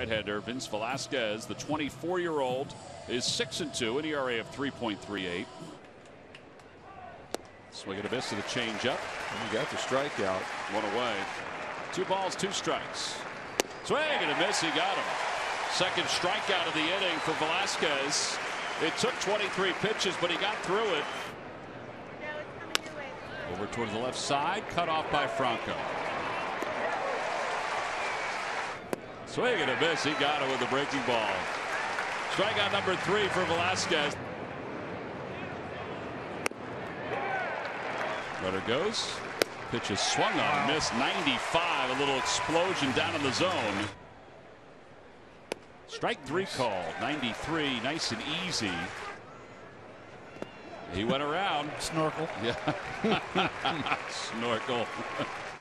right-hander Vince Velasquez, the 24-year-old, is six and two, an ERA of 3.38. Swing and a miss to the changeup. You got the strikeout. One away. Two balls, two strikes. Swing and a miss. He got him. Second strikeout of the inning for Velasquez. It took 23 pitches, but he got through it. Over toward the left side, cut off by Franco. Swing and a miss. He got it with a breaking ball. Strikeout number three for Velasquez. Runner goes. Pitch is swung on, missed 95. A little explosion down in the zone. Strike three call, 93, nice and easy. He went around. Snorkel. Yeah. Snorkel.